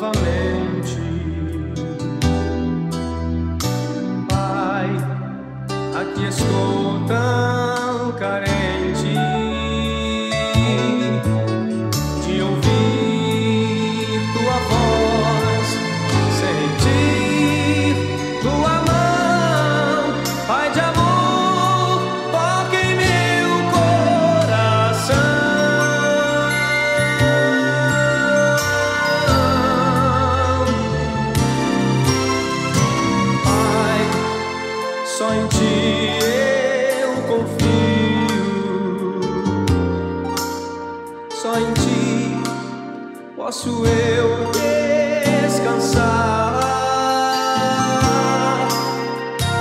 novamente. Pai, aqui estou tão carente. posso eu descansar,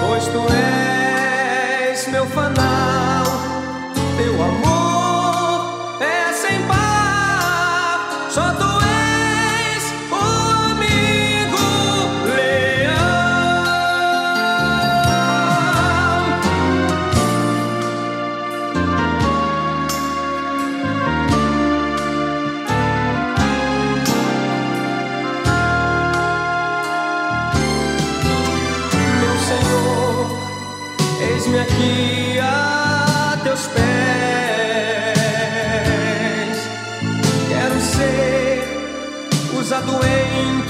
pois tu és meu fanático. Eis-me aqui a teus pés. Quero ser usado em